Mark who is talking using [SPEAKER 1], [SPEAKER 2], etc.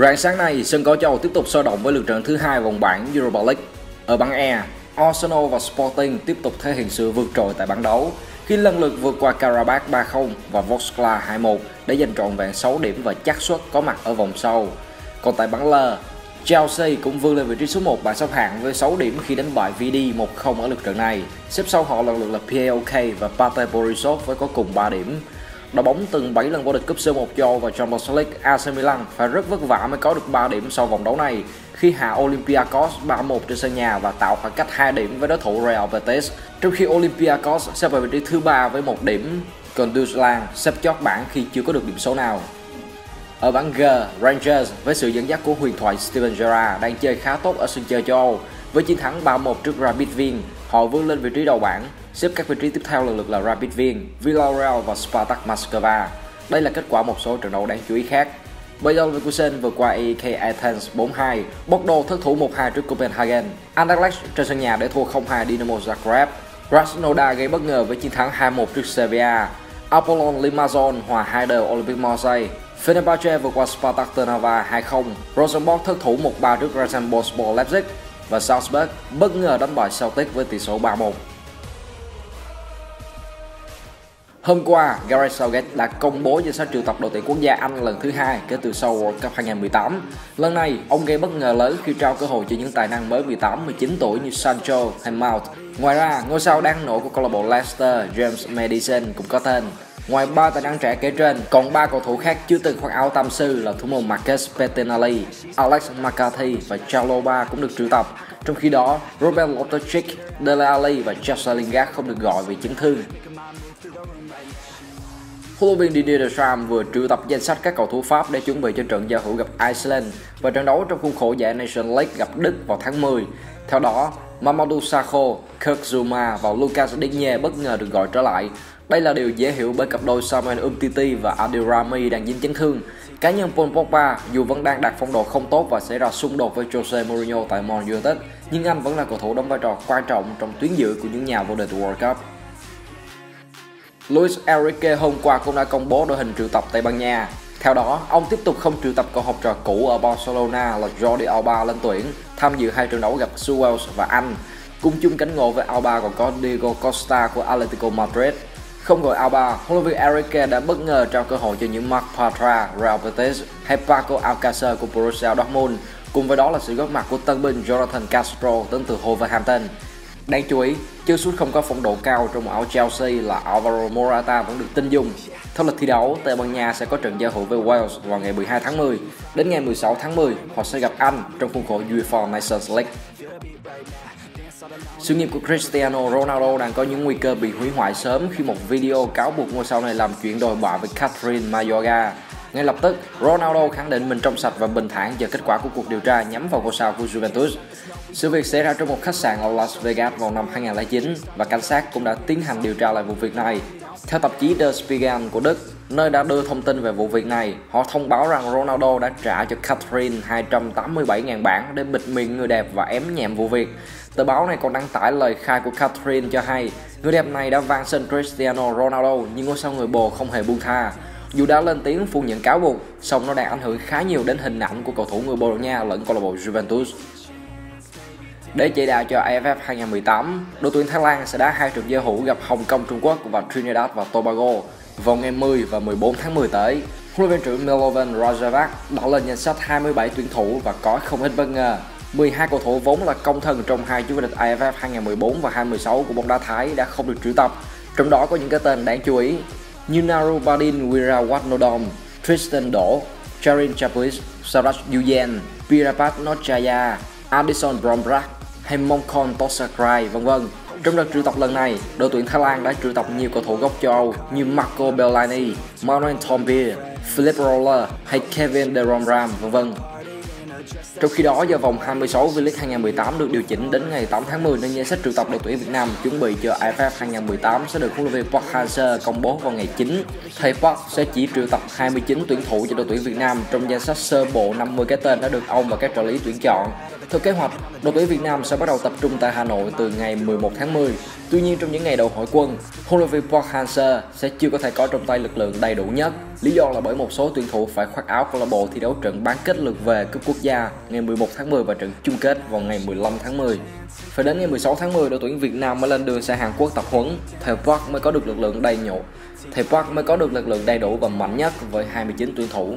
[SPEAKER 1] Rạng sáng nay, sân cỏ châu tiếp tục sôi động với lượt trận thứ hai vòng bảng Europa League. Ở bảng E, Arsenal và Sporting tiếp tục thể hiện sự vượt trội tại bảng đấu khi lần lượt vượt qua Karabakh 3-0 và Voskla 2-1 để giành trọn vẹn 6 điểm và chắc suất có mặt ở vòng sau. Còn tại bảng L, Chelsea cũng vươn lên vị trí số 1 bảng xếp hạng với 6 điểm khi đánh bại VD 1-0 ở lượt trận này. Xếp sau họ lần lượt là PAOK và Pate Borisov với có cùng 3 điểm. Đội bóng từng 7 lần vô địch cúp C1 châu và Champions League AC Milan phải rất vất vả mới có được 3 điểm sau vòng đấu này khi hạ Olympiacos 3-1 trên sân nhà và tạo khoảng cách 2 điểm với đối thủ Real Betis. Trong khi Olympiacos xếp vào vị trí thứ ba với 1 điểm, còn Duslan xếp chót bảng khi chưa có được điểm số nào. Ở bảng G, Rangers với sự dẫn dắt của huyền thoại Steven Gerrard đang chơi khá tốt ở sân chơi châu Âu. Với chiến thắng 3-1 trước Rapid Wien, họ vươn lên vị trí đầu bảng, xếp các vị trí tiếp theo lần lượt là Rapid Wien, Villarreal và Spartak Moscow. Đây là kết quả một số trận đấu đáng chú ý khác. Bayer Leverkusen vượt qua AEK Athens 4-2, Bordeaux thất thủ 1-2 trước Copenhagen. Anderlecht trên sân nhà để thua 0-2 Dynamo Zagreb. Krasnodar gây bất ngờ với chiến thắng 2-1 trước Sevilla. Apollon Limassol hòa 2 đều Olympic Marseille. Fenerbahce vượt qua Spartak Trnava 2-0. Rosenborg thất thủ 1-3 trước Rasenballspor Leipzig và Salzburg bất ngờ đánh bại Celtic với tỷ số 3-1. Hôm qua, Gareth Southgate đã công bố danh sách triệu tập đội tuyển quốc gia Anh lần thứ hai kể từ sau World Cup 2018. Lần này, ông gây bất ngờ lớn khi trao cơ hội cho những tài năng mới 18, 19 tuổi như Sancho hay Mount. Ngoài ra, ngôi sao đang nổi của câu lạc bộ Leicester, James Madison cũng có tên. Ngoài ba tài năng trẻ kể trên, còn ba cầu thủ khác chưa từng khoác áo tam sư là thủ môn Marcus Bettinelli, Alex McCarthy và Chaloba cũng được triệu tập. Trong khi đó, Robert Loftus-Cheek, Dele Alli và Jesse Lingard không được gọi vì chấn thương. Huấn luyện viên Didier Deschamps vừa triệu tập danh sách các cầu thủ Pháp để chuẩn bị cho trận giao hữu gặp Iceland và trận đấu trong khuôn khổ giải Nation League gặp Đức vào tháng 10. Theo đó, Mamadou Sakho, Kirk Zuma và Lucas Digne bất ngờ được gọi trở lại. Đây là điều dễ hiểu bởi cặp đôi Samuel Umtiti và Adil Rami đang dính chấn thương. Cá nhân Paul Pogba dù vẫn đang đạt phong độ không tốt và xảy ra xung đột với Jose Mourinho tại Man United, nhưng anh vẫn là cầu thủ đóng vai trò quan trọng trong tuyến giữa của những nhà vô địch World Cup. Luis Enrique hôm qua cũng đã công bố đội hình triệu tập Tây Ban Nha. Theo đó, ông tiếp tục không triệu tập cậu học trò cũ ở Barcelona là Jordi Alba lên tuyển, tham dự hai trận đấu gặp Wales và Anh. Cùng chung cánh ngộ với Alba còn có Diego Costa của Atletico Madrid. Không gọi Alba, huấn luyện viên Enrique đã bất ngờ trao cơ hội cho những Marc Patra, Real Betis hay Paco Alcacer của Borussia Dortmund. Cùng với đó là sự góp mặt của tân binh Jonathan Castro đến từ Wolverhampton. Đáng chú ý, chân sút không có phong độ cao trong áo Chelsea là Alvaro Morata vẫn được tin dùng. Theo lịch thi đấu, Tây Ban Nha sẽ có trận giao hữu với Wales vào ngày 12 tháng 10. Đến ngày 16 tháng 10, họ sẽ gặp Anh trong khuôn khổ UEFA Nations League. Sự nghiệp của Cristiano Ronaldo đang có những nguy cơ bị hủy hoại sớm khi một video cáo buộc ngôi sao này làm chuyện đồi bại với Catherine Mayorga. Ngay lập tức, Ronaldo khẳng định mình trong sạch và bình thản chờ kết quả của cuộc điều tra nhắm vào ngôi sao của Juventus. Sự việc xảy ra trong một khách sạn ở Las Vegas vào năm 2009 và cảnh sát cũng đã tiến hành điều tra lại vụ việc này. Theo tạp chí Der Spiegel của Đức, nơi đã đưa thông tin về vụ việc này, họ thông báo rằng Ronaldo đã trả cho Catherine 287.000 bảng để bịt miệng người đẹp và ém nhẹm vụ việc. Tờ báo này còn đăng tải lời khai của Catherine cho hay người đẹp này đã van xin Cristiano Ronaldo nhưng ngôi sao người bồ không hề buông tha. Dù đã lên tiếng phủ nhận cáo buộc, song nó đang ảnh hưởng khá nhiều đến hình ảnh của cầu thủ người Bồ Đào Nha lẫn câu lạc bộ Juventus. Để chỉ đạo cho AFF 2018, đội tuyển Thái Lan sẽ đá hai trận giao hữu gặp Hồng Kông Trung Quốc và Trinidad và Tobago vào ngày 10 và 14 tháng 10 tới. Huấn luyện trưởng Milovan Rajavac đã lên danh sách 27 tuyển thủ và có không ít bất ngờ. 12 cầu thủ vốn là công thần trong hai chức vô địch AFF 2014 và 2016 của bóng đá Thái đã không được triệu tập. Trong đó có những cái tên đáng chú ý như Narubadin Wirawatnodom, Tristan Đỗ, Charin Chapuis, Saraj Yuyen, Pirapat Nochaya, Addison Brombrak, hay Mongkon Tosakrai vân vân. Trong đợt triệu tập lần này, đội tuyển Thái Lan đã triệu tập nhiều cầu thủ gốc châu Âu như Marco Bellani, Manuel Tombier, Philip Roller hay Kevin De Romram vân vân. Trong khi đó, do vòng 26 V-League 2018 được điều chỉnh đến ngày 8 tháng 10 nên danh sách triệu tập đội tuyển Việt Nam chuẩn bị cho AFF 2018 sẽ được huấn luyện viên Park Hang-seo công bố vào ngày 9. Thầy Park sẽ chỉ triệu tập 29 tuyển thủ cho đội tuyển Việt Nam trong danh sách sơ bộ 50 cái tên đã được ông và các trợ lý tuyển chọn. Theo kế hoạch, đội tuyển Việt Nam sẽ bắt đầu tập trung tại Hà Nội từ ngày 11 tháng 10. Tuy nhiên trong những ngày đầu hội quân, huấn luyện viên Park Hang-seo sẽ chưa có thể có trong tay lực lượng đầy đủ nhất. Lý do là bởi một số tuyển thủ phải khoác áo câu lạc bộ thi đấu trận bán kết lượt về cúp quốc gia ngày 11 tháng 10 và trận chung kết vào ngày 15 tháng 10. Phải đến ngày 16 tháng 10 đội tuyển Việt Nam mới lên đường sang Hàn Quốc tập huấn, thầy Park mới có được lực lượng đầy nhộ. Thầy Park mới có được lực lượng đầy đủ và mạnh nhất với 29 tuyển thủ.